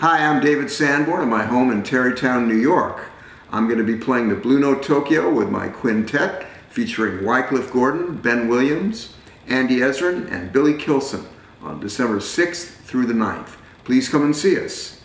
Hi, I'm David Sanborn at my home in Tarrytown, New York. I'm going to be playing the Blue Note Tokyo with my quintet featuring Wycliffe Gordon, Ben Williams, Andy Ezrin, and Billy Kilson on December 6th through the 9th. Please come and see us.